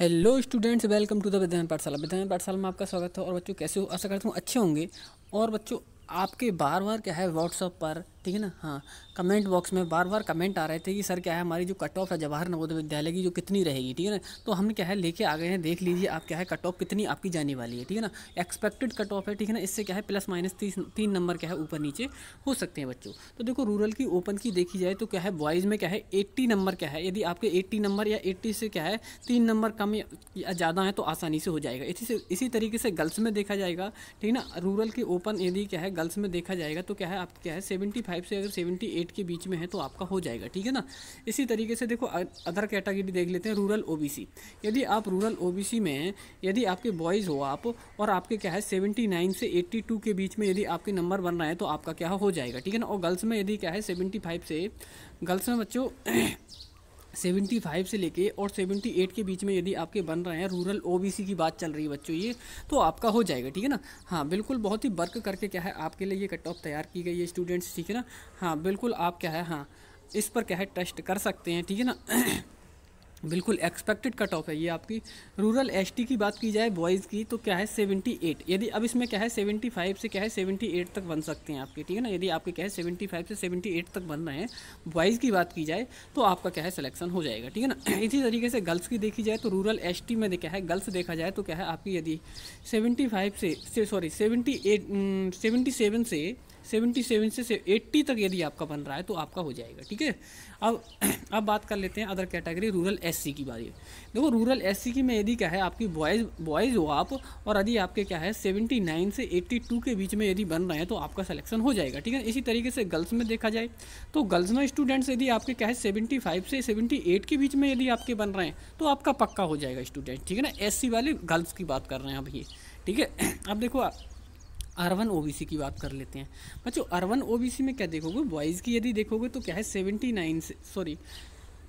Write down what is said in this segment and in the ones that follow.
Hello students, welcome to the Vidyan Pathshala. Vidyan पाठशाला में आपका स्वागत है और बच्चों, कैसे हो? आशा करता हूँ अच्छे होंगे। और बच्चों, आपके बार बार क्या है व्हाट्सअप पर ठीक है ना हाँ कमेंट बॉक्स में बार बार कमेंट आ रहे थे कि सर क्या है हमारी जो कट ऑफ़ है जवाहर नवोदय विद्यालय की जो कितनी रहेगी ठीक है ना तो हम क्या है लेके आ गए हैं देख लीजिए आप क्या है कट ऑफ़ कितनी आपकी जाने वाली है ठीक है ना एक्सपेक्टेड कट ऑफ़ है ठीक है ना इससे क्या है प्लस माइनस तीन नंबर क्या है ऊपर नीचे हो सकते हैं बच्चों तो देखो रूरल की ओपन की देखी जाए तो क्या है बॉयज़ में क्या है एट्टी नंबर क्या है यदि आपके एट्टी नंबर या एट्टी से क्या है तीन नंबर कम या ज़्यादा है तो आसानी से हो जाएगा इसी इसी तरीके से गर्ल्स में देखा जाएगा ठीक है ना रूरल की ओपन यदि क्या है गर्ल्स में देखा जाएगा तो क्या है आप क्या है सेवेंटी फाइव से अगर सेवेंटी एट के बीच में है तो आपका हो जाएगा, ठीक है ना? इसी तरीके से देखो अदर कैटेगरी देख लेते हैं रूरल ओबीसी यदि आप रूरल ओबीसी में यदि आपके बॉयज़ हो आप, और आपके क्या है सेवेंटी नाइन से एट्टी टू के बीच में यदि आपके नंबर बन रहा है तो आपका क्या हो जाएगा, ठीक है ना? और गर्ल्स में यदि क्या है सेवेंटी फाइव से गर्ल्स में बच्चों सेवेंटी फाइव से लेके और सेवेंटी एट के बीच में यदि आपके बन रहे हैं रूरल ओबीसी की बात चल रही है बच्चों ये तो आपका हो जाएगा, ठीक है ना? हाँ बिल्कुल बहुत ही वर्क करके क्या है, आपके लिए ये कट ऑफ़ तैयार की गई है स्टूडेंट्स, ठीक है ना? हाँ बिल्कुल आप क्या है हाँ इस पर क्या है, टेस्ट कर सकते हैं, ठीक है ना? बिल्कुल एक्सपेक्टेड कट ऑफ़ है। ये आपकी रूरल एसटी की बात की जाए बॉयज़ की तो क्या है? 78 यदि अब इसमें क्या है? 75 से क्या है? 78 तक बन सकते हैं आपके, ठीक है ना? यदि आपके क्या है? 75 से 78 तक बन रहे हैं बॉयज़ की बात की जाए तो आपका क्या है? सिलेक्शन हो जाएगा, ठीक है ना? इसी तरीके से गर्ल्स की देखी जाए तो रूरल एसटी में क्या है? गर्ल्स देखा जाए तो क्या है? आपकी यदि सेवेंटी से सॉरी सेवेंटी एट से सेवेंटी सेवन से एट्टी तक यदि आपका बन रहा है तो आपका हो जाएगा, ठीक है? अब अब बात कर लेते हैं अदर कैटेगरी रूरल एससी की बारी। देखो रूरल एससी की में यदि क्या है, आपकी बॉयज़ बॉयज़ हो आप, और यदि आपके क्या है, सेवेंटी नाइन से एट्टी टू के बीच में यदि बन रहे हैं तो आपका सिलेक्शन हो जाएगा, ठीक है? इसी तरीके से गर्ल्स में देखा जाए तो गर्ल्स में स्टूडेंट्स यदि आपके क्या है, सेवेंटी फाइव से सेवेंटी एट के बीच में यदि आपके बन रहे हैं तो आपका पक्का हो जाएगा स्टूडेंट ठीक है ना? एससी वाले गर्ल्स की बात कर रहे हैं अभी ठीक है? अब देखो अरवन ओबीसी की बात कर लेते हैं। बच्चों अरवन ओबीसी में क्या देखोगे? बॉयज़ की यदि देखोगे तो क्या है? सेवेंटी नाइन से सॉरी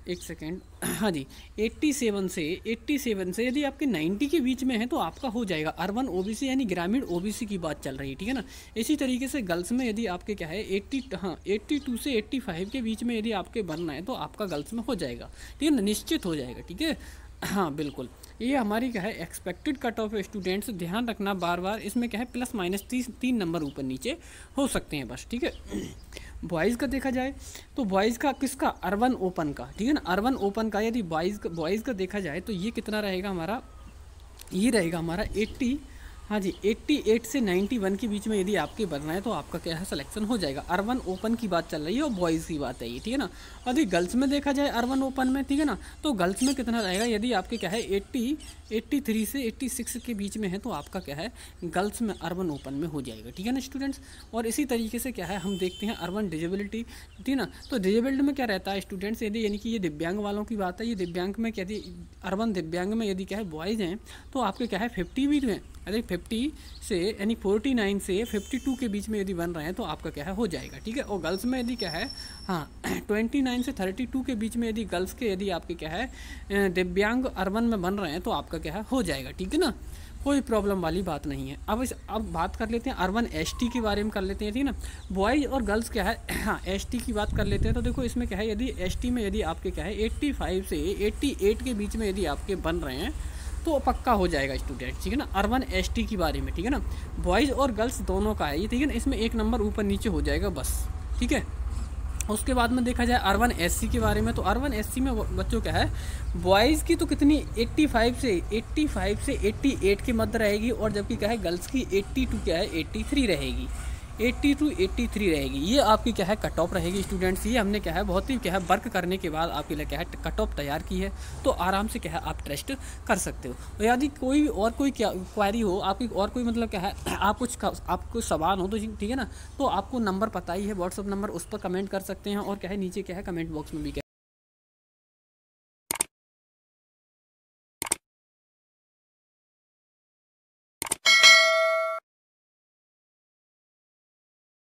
एक सेकेंड हाँ जी एट्टी सेवन से एट्टी सेवन से यदि आपके नाइन्टी के बीच में है तो आपका हो जाएगा अर्बन ओबीसी यानी ग्रामीण ओबीसी की बात चल रही है, ठीक है ना? इसी तरीके से गर्ल्स में यदि आपके क्या है एट्टी हाँ एट्टी टू से एट्टी फाइव के बीच में यदि आपके बनना है तो आपका गर्ल्स में हो जाएगा, ठीक है ना? निश्चित हो जाएगा, ठीक है? हाँ बिल्कुल। ये हमारी क्या है एक्सपेक्टेड कट ऑफ़ स्टूडेंट्स ध्यान रखना बार बार इसमें क्या है प्लस माइनस तीस, तीन नंबर ऊपर नीचे हो सकते हैं बस, ठीक है? बॉयज़ का देखा जाए तो बॉयज़ का किसका? अर्बन ओपन का, ठीक है ना? अर्बन ओपन का, यदि बॉयज़ का बॉयज़ का देखा जाए तो ये कितना रहेगा हमारा, ये रहेगा हमारा एट्टी हाँ जी 88 से 91 के बीच में यदि आपके बनना है तो आपका क्या है सिलेक्शन हो जाएगा। अर्बन ओपन की बात चल रही है और बॉयज़ की बात है ये, ठीक है ना? यदि गर्ल्स में देखा जाए अर्बन ओपन में, ठीक है ना? तो गर्ल्स में कितना रहेगा? यदि आपके क्या है 80 83 से 86 के बीच में है तो आपका क्या है गर्ल्स में अर्बन ओपन में हो जाएगा, ठीक है ना स्टूडेंट्स और इसी तरीके से क्या है, हम देखते हैं अर्बन डिजेबिलिटी ठीक है ना? तो डिजेबिल्ड में क्या रहता है स्टूडेंट्स यदि यानी कि ये दिव्यांग वालों की बात है, ये दिव्यांग में क्या अर्बन दिव्यांग में यदि क्या है बॉयज़ हैं तो आपके क्या है फिफ्टी भी अरे फिफ्टी से, यानी फोर्टी नाइन से फिफ्टी टू के बीच में यदि बन रहे हैं तो आपका क्या है? हो जाएगा, ठीक है? और गर्ल्स में यदि क्या है हाँ ट्वेंटी नाइन से थर्टी टू के बीच में यदि गर्ल्स के यदि आपके क्या है दिव्यांग अर्बन में बन रहे हैं तो आपका क्या है? हो जाएगा, ठीक है ना? कोई प्रॉब्लम वाली बात नहीं है। अब इस, अब बात कर लेते हैं अर्बन एसटी के बारे में कर लेते हैं, ठीक है ना? बॉयज़ और गर्ल्स क्या है? हाँ एसटी की बात कर लेते हैं तो देखो इसमें क्या है, यदि एसटी में यदि आपके क्या है 85 से 88 के बीच में यदि आपके बन रहे हैं तो पक्का हो जाएगा स्टूडेंट ठीक है ना? अर्बन एस के बारे में, ठीक है ना? बॉयज़ और गर्ल्स दोनों का है ये ठीक है ना? इसमें एक नंबर ऊपर नीचे हो जाएगा बस, ठीक है? उसके बाद में देखा जाए अर्बन एससी के बारे में तो अर्बन एससी में बच्चों क्या है बॉयज़ की तो कितनी? 85 से 85 से 88 के मध्य रहेगी, और जबकि क्या है? गर्ल्स की 82 क्या है? 83 रहेगी। 80 टू 83 रहेगी। ये आपकी क्या है कट ऑफ़ रहेगी स्टूडेंट्स ये हमने क्या है, बहुत ही क्या है वर्क करने के बाद आपके लिए क्या है कट ऑफ़ तैयार की है। तो आराम से क्या है, आप टेस्ट कर सकते हो। यदि कोई और कोई क्या क्वारी हो, आपकी और कोई मतलब क्या है, आप कुछ आप कुछ सवाल हो तो ठीक है ना तो आपको नंबर पता ही है व्हाट्सअप नंबर उस पर कमेंट कर सकते हैं और क्या है, नीचे क्या है कमेंट बॉक्स में भी